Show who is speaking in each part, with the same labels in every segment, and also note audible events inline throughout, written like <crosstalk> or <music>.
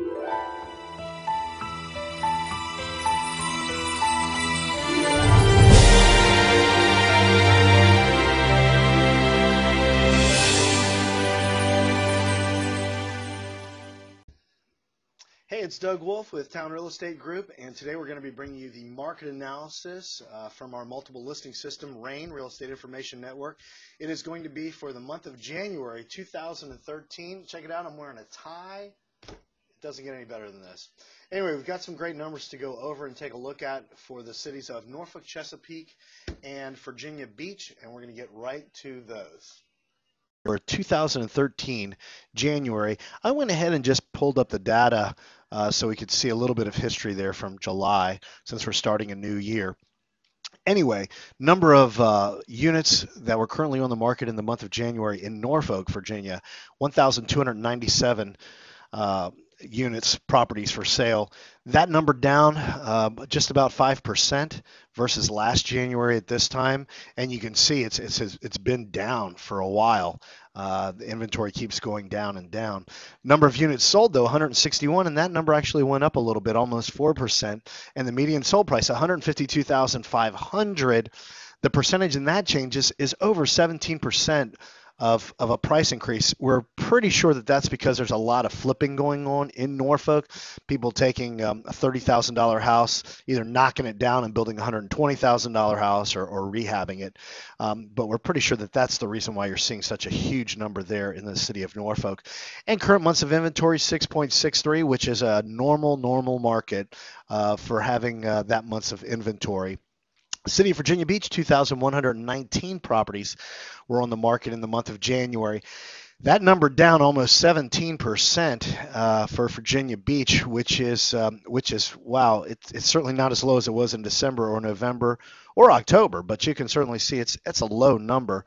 Speaker 1: Hey, it's Doug Wolf with Town Real Estate Group, and today we're going to be bringing you the market analysis uh, from our multiple listing system, REIN, Real Estate Information Network. It is going to be for the month of January 2013. Check it out, I'm wearing a tie. Doesn't get any better than this. Anyway, we've got some great numbers to go over and take a look at for the cities of Norfolk, Chesapeake, and Virginia Beach, and we're going to get right to those For 2013 January, I went ahead and just pulled up the data uh, so we could see a little bit of history there from July since we're starting a new year. Anyway, number of uh, units that were currently on the market in the month of January in Norfolk, Virginia, 1,297 uh, units, properties for sale. That number down uh, just about 5% versus last January at this time. And you can see it's, it's, it's been down for a while. Uh, the inventory keeps going down and down. Number of units sold, though, 161, and that number actually went up a little bit, almost 4%. And the median sold price, 152,500. The percentage in that changes is over 17% of, of a price increase. We're pretty sure that that's because there's a lot of flipping going on in Norfolk. People taking um, a $30,000 house, either knocking it down and building a $120,000 house or, or rehabbing it. Um, but we're pretty sure that that's the reason why you're seeing such a huge number there in the city of Norfolk. And current months of inventory, 6.63, which is a normal, normal market uh, for having uh, that months of inventory. City of Virginia Beach, 2,119 properties were on the market in the month of January. That number down almost 17% uh, for Virginia Beach, which is um, which is wow. It's, it's certainly not as low as it was in December or November or October, but you can certainly see it's it's a low number.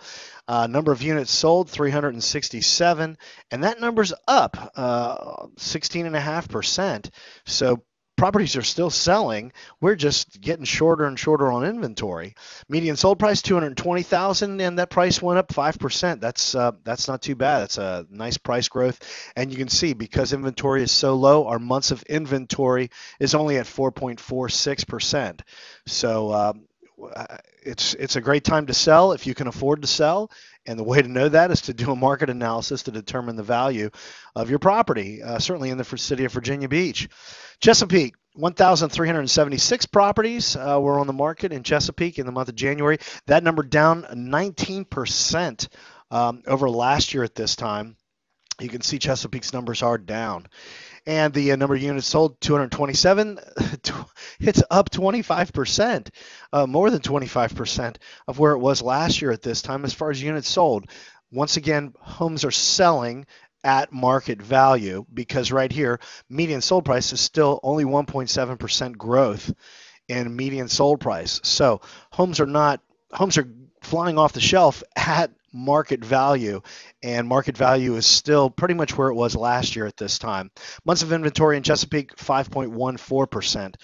Speaker 1: Uh, number of units sold 367, and that number's up uh, 16.5%. So properties are still selling. We're just getting shorter and shorter on inventory. Median sold price 220,000 and that price went up 5%. That's uh, that's not too bad. That's a nice price growth. And you can see because inventory is so low, our months of inventory is only at 4.46%. So uh, it's it's a great time to sell if you can afford to sell. And the way to know that is to do a market analysis to determine the value of your property, uh, certainly in the city of Virginia Beach. Chesapeake, 1,376 properties uh, were on the market in Chesapeake in the month of January. That number down 19% um, over last year at this time. You can see Chesapeake's numbers are down. And the uh, number of units sold, 227, <laughs> it's up 25%, uh, more than 25% of where it was last year at this time as far as units sold. Once again, homes are selling at market value because right here, median sold price is still only 1.7% growth in median sold price. So homes are not homes are flying off the shelf at market value, and market value is still pretty much where it was last year at this time. Months of inventory in Chesapeake, 5.14%.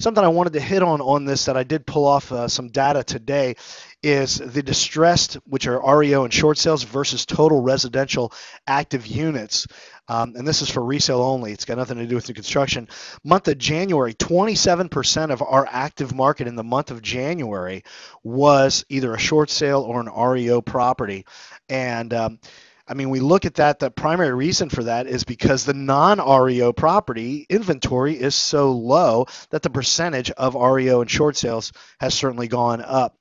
Speaker 1: Something I wanted to hit on on this that I did pull off uh, some data today is the distressed, which are REO and short sales versus total residential active units. Um, and this is for resale only. It's got nothing to do with the construction. Month of January, 27% of our active market in the month of January was either a short sale or an REO property. And um, I mean, we look at that. The primary reason for that is because the non REO property inventory is so low that the percentage of REO and short sales has certainly gone up.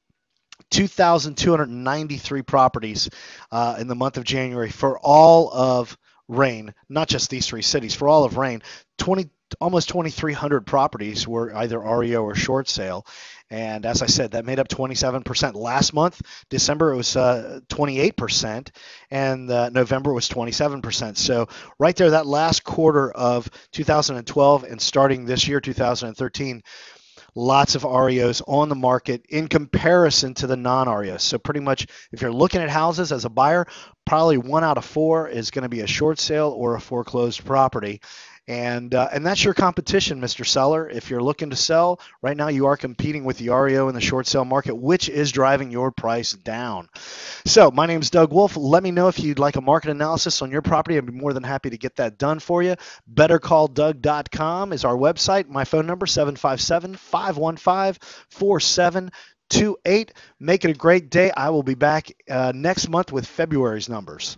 Speaker 1: 2,293 properties uh, in the month of January for all of REIN, not just these three cities, for all of REIN. 20, almost 2,300 properties were either REO or short sale. And as I said, that made up 27%. Last month, December, it was uh, 28%, and uh, November was 27%. So, right there, that last quarter of 2012 and starting this year, 2013, lots of REOs on the market in comparison to the non REOs. So, pretty much, if you're looking at houses as a buyer, probably one out of four is going to be a short sale or a foreclosed property. And uh, and that's your competition, Mr. Seller. If you're looking to sell right now, you are competing with the REO in the short sale market, which is driving your price down. So my name is Doug Wolf. Let me know if you'd like a market analysis on your property. I'd be more than happy to get that done for you. BetterCallDoug.com is our website. My phone number 757 515 4728. Make it a great day. I will be back uh, next month with February's numbers.